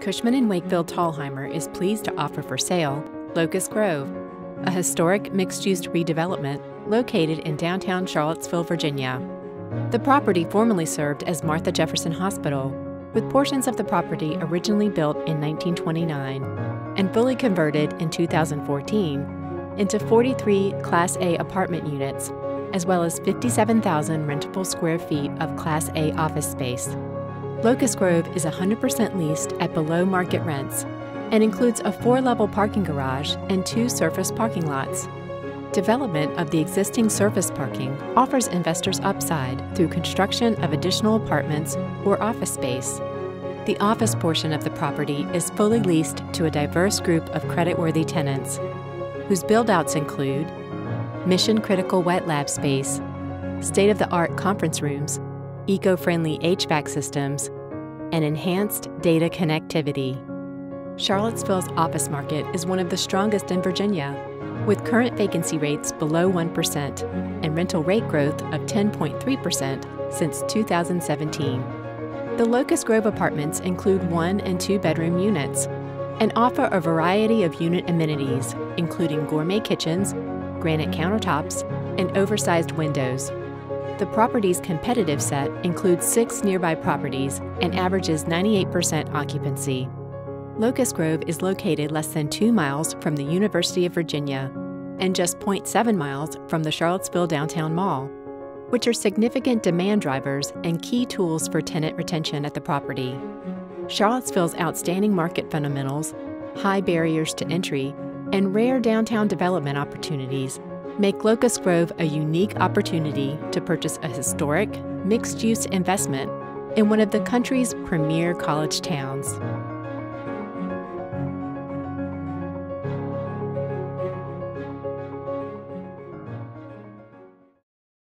Cushman & Wakefield Thalhimer is pleased to offer for sale Locust Grove, a historic mixed-use redevelopment located in downtown Charlottesville, Virginia. The property formerly served as Martha Jefferson Hospital, with portions of the property originally built in 1929 and fully converted in 2014 into 43 Class A apartment units, as well as 57,000 rentable square feet of Class A office space. Locust Grove is 100% leased at below market rents and includes a four level parking garage and two surface parking lots. Development of the existing surface parking offers investors upside through construction of additional apartments or office space. The office portion of the property is fully leased to a diverse group of creditworthy tenants, whose buildouts include mission critical wet lab space, state of the art conference rooms, eco friendly HVAC systems, and enhanced data connectivity. Charlottesville's office market is one of the strongest in Virginia, with current vacancy rates below 1% and rental rate growth of 10.3% since 2017. The Locust Grove apartments include one and two bedroom units and offer a variety of unit amenities, including gourmet kitchens, granite countertops, and oversized windows. The property's competitive set includes six nearby properties and averages 98% occupancy. Locust Grove is located less than two miles from the University of Virginia and just 0.7 miles from the Charlottesville Downtown Mall, which are significant demand drivers and key tools for tenant retention at the property. Charlottesville's outstanding market fundamentals, high barriers to entry, and rare downtown development opportunities make Locust Grove a unique opportunity to purchase a historic, mixed use investment in one of the country's premier college towns.